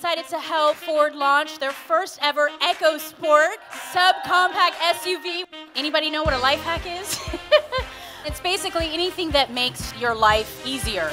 excited to help Ford launch their first ever EcoSport subcompact SUV. Anybody know what a life hack is? it's basically anything that makes your life easier.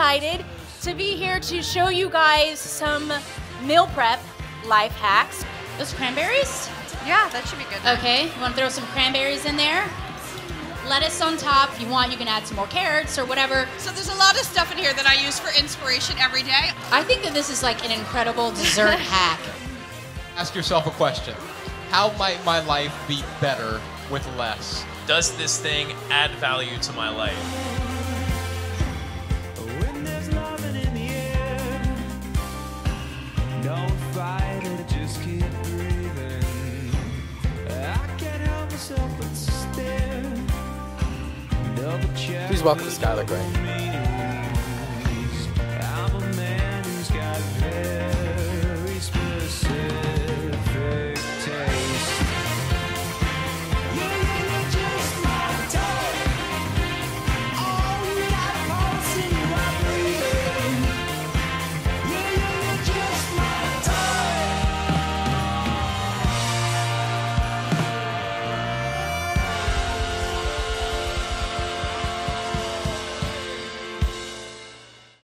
Excited to be here to show you guys some meal prep life hacks. Those cranberries? Yeah, that should be good. Okay, you want to throw some cranberries in there? Lettuce on top. If you want, you can add some more carrots or whatever. So there's a lot of stuff in here that I use for inspiration every day. I think that this is like an incredible dessert hack. Ask yourself a question How might my life be better with less? Does this thing add value to my life? Please welcome Skylar Grey.